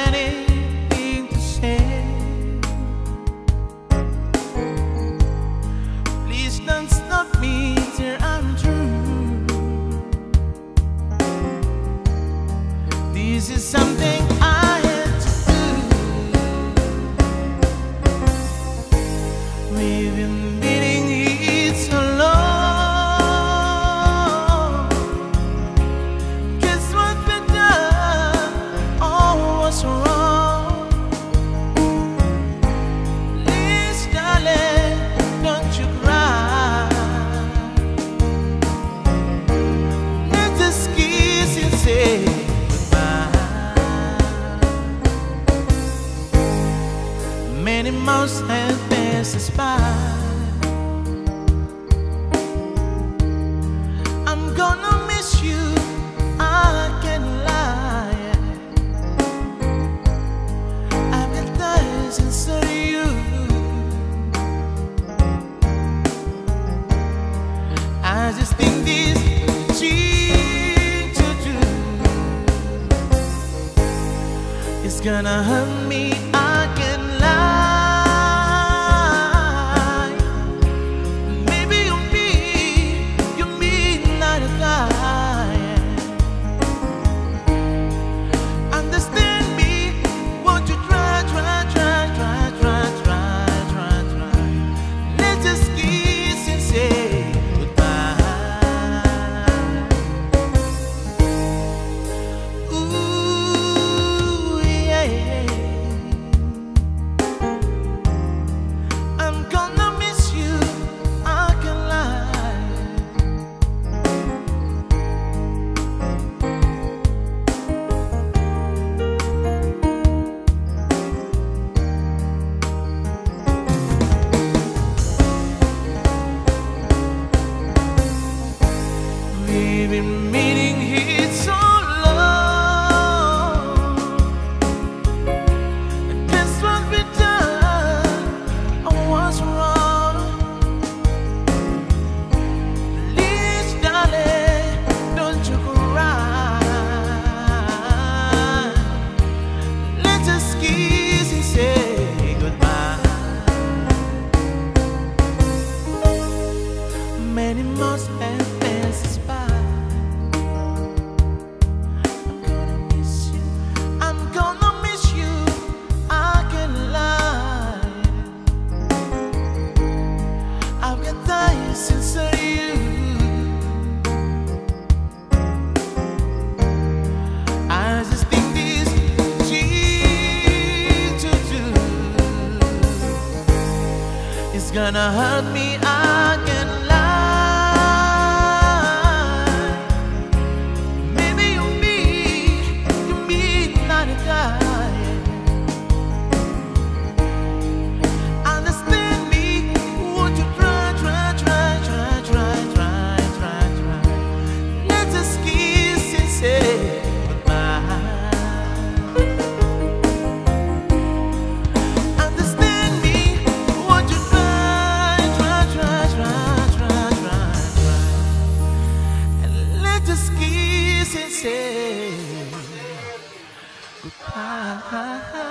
planet. I'm gonna miss you. I can't lie. I've been dying since I you. I just think this thing to do is gonna hurt me. I been meeting so long. I was wrong. Darling, don't you cry. Let's just kiss and say goodbye. Many months I've since you. I just think this thing to do is gonna hurt me. Say goodbye.